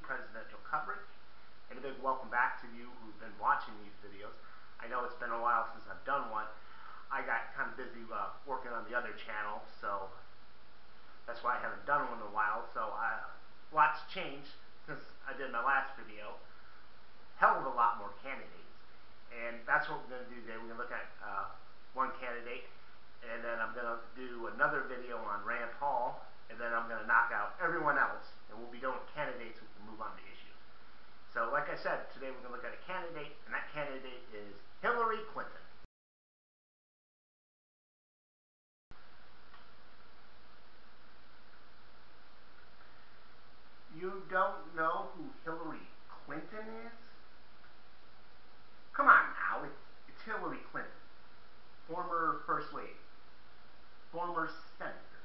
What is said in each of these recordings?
presidential coverage. And a big welcome back to you who've been watching these videos. I know it's been a while since I've done one. I got kind of busy uh, working on the other channel, so that's why I haven't done one in a while. So uh, lots changed since I did my last video. Hell of a lot more candidates. And that's what we're going to do today. We're going to look at uh, one candidate, and then I'm going to do another video on Rand Paul, then I'm going to knock out everyone else, and we'll be done with candidates, we can move on to issues. So like I said, today we're going to look at a candidate, and that candidate is Hillary Clinton. You don't know who Hillary Clinton is? Come on now, it's, it's Hillary Clinton, former First Lady, former Senator,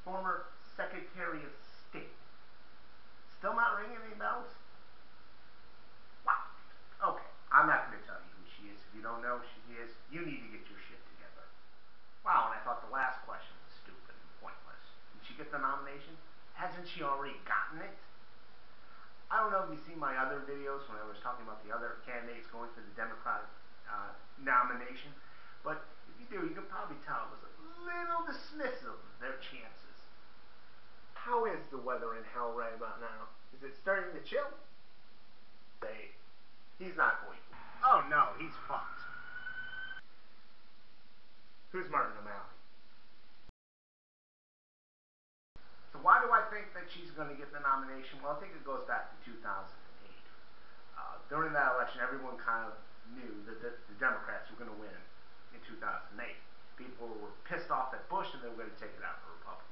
former Secretary of State. Still not ringing any bells? Wow. Okay, I'm not going to tell you who she is. If you don't know who she is, you need to get your shit together. Wow, and I thought the last question was stupid and pointless. Did she get the nomination? Hasn't she already gotten it? I don't know if you've seen my other videos when I was talking about the other candidates going for the Democratic uh, nomination, but if you do, you can probably tell it was a little dismissive of their chances. How is the weather in hell right about now? Is it starting to chill? Say, he's not going. Oh no, he's fucked. Who's Martin Why do I think that she's going to get the nomination? Well, I think it goes back to 2008. Uh, during that election, everyone kind of knew that the, the Democrats were going to win in 2008. People were pissed off at Bush and they were going to take it out for Republicans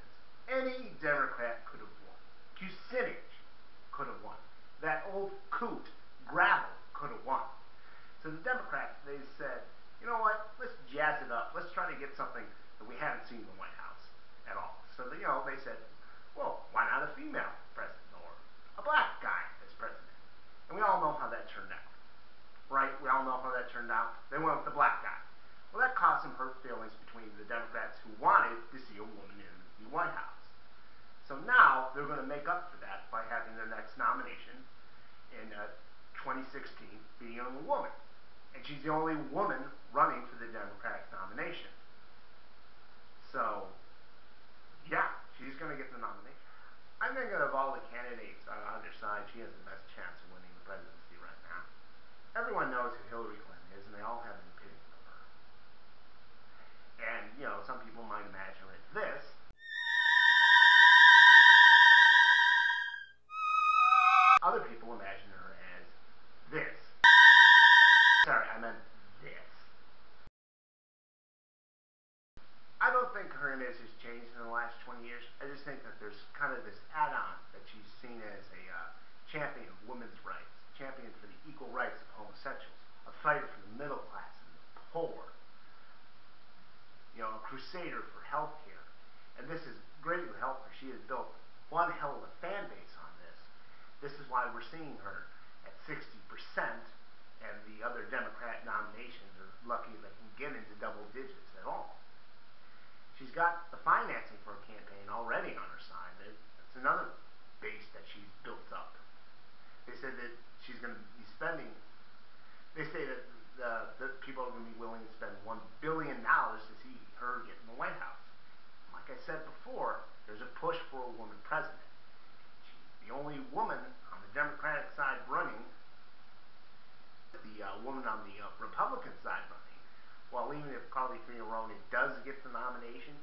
any Democrat could have won. Kucinich could have won. That old coot, Gravel, could have won. So the Democrats, they said, you know what, let's jazz it up. Let's try to get something that we haven't seen in the White House at all. So, you know, they said, well, why not a female president or a black guy as president? And we all know how that turned out, right? We all know how that turned out. They went with the black guy. Well, that caused some hurt feelings between the Democrats who wanted to see a woman in the White House. So now they're going to make up for that by having their next nomination in uh, 2016 being a woman. And she's the only woman running for the Democratic kind of this add-on that she's seen as a uh, champion of women's rights, champion for the equal rights of homosexuals, a fighter for the middle class and the poor, you know, a crusader for health care. And this has greatly helped her. She has built one hell of a fan base on this. this is why we're seeing her at 60%, and the other Democrat nominations are lucky they can get into double digits at all. She's got the financing for a campaign already on her side. That's another base that she's built up. They said that she's going to be spending, they say that the, the people are going to be willing to spend $1 billion to see her get in the White House. Like I said before, there's a push for a woman president She's the only woman on the Democratic side running, the uh, woman on the uh, Republican side running, well, even if Carly Fiorina does get the nomination,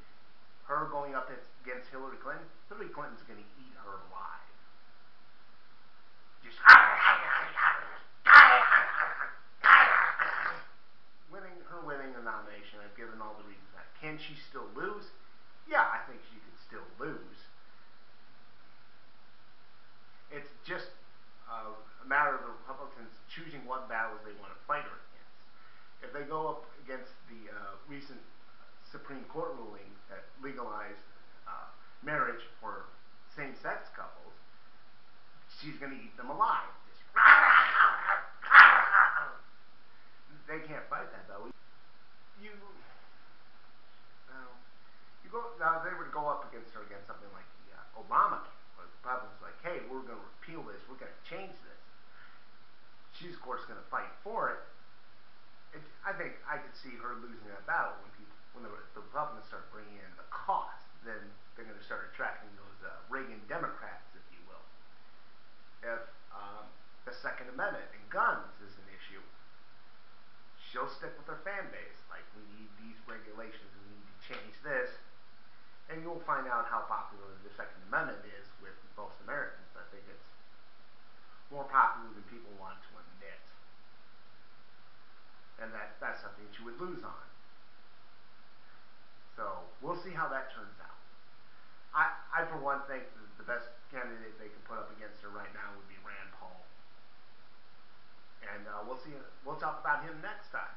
her going up against Hillary Clinton, Hillary Clinton's going to eat her alive. Just winning her winning the nomination. I've given all the reasons that. Can she still lose? Yeah, I think she could still lose. It's just uh, a matter of the Republicans choosing what battles they want to fight her against. If they go up against the uh, recent Supreme Court ruling that legalized uh, marriage for same-sex couples, she's going to eat them alive. they can't fight that though. You, you go now. They would go up against her against something like the uh, Obamacare Republicans like, hey, we're going to repeal this. We're going to change this she's of course going to fight for it. it. I think I could see her losing that battle when people, when the, the Republicans start bringing in the cost. Then they're going to start attracting those uh, Reagan Democrats, if you will. If um, the Second Amendment and guns is an issue, she'll stick with her fan base. Like we need these regulations, we need to change this, and you'll find out how popular the Second Amendment is with most Americans. I think it's more popular than people want to admit. And that, that's something that you would lose on. So we'll see how that turns out. I, I for one think that the best candidate they can put up against her right now would be Rand Paul. And uh, we'll see. We'll talk about him next time.